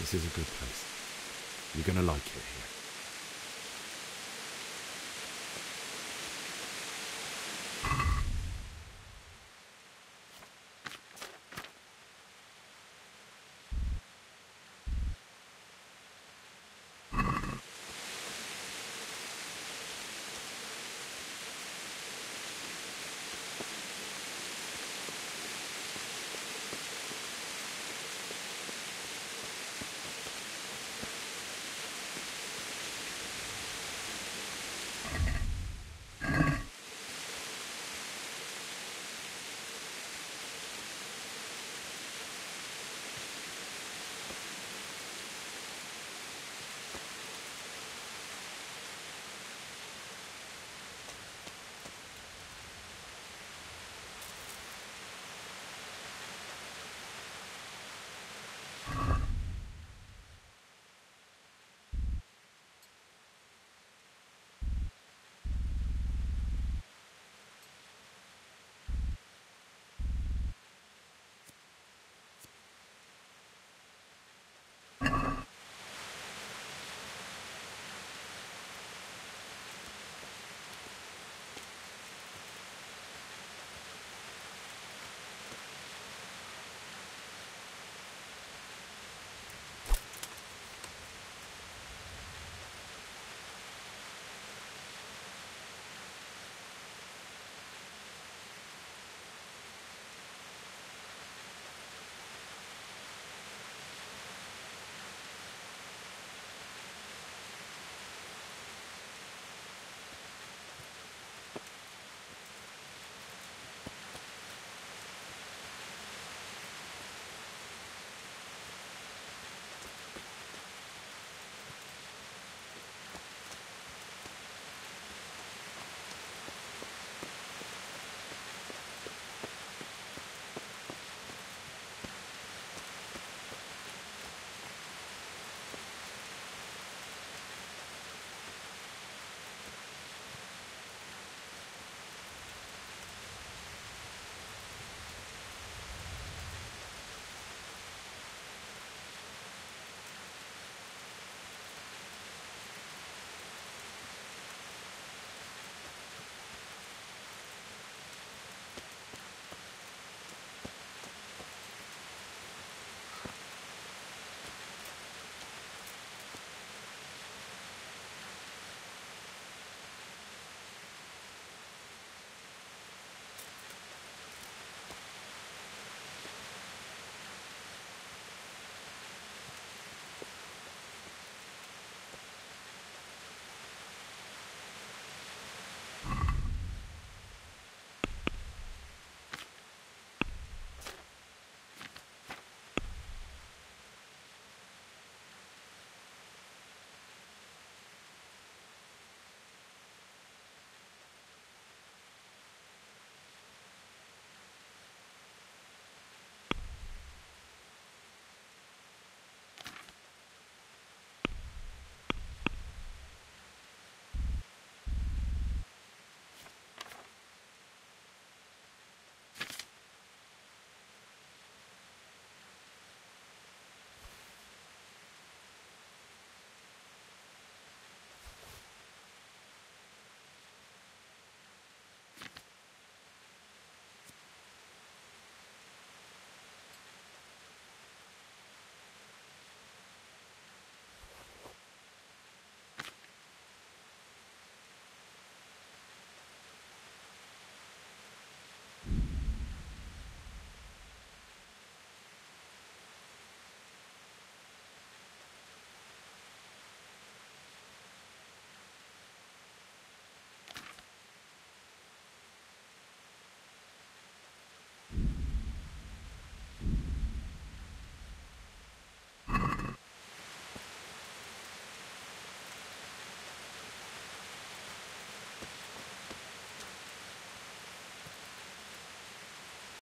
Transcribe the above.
This is a good place. You're gonna like it here.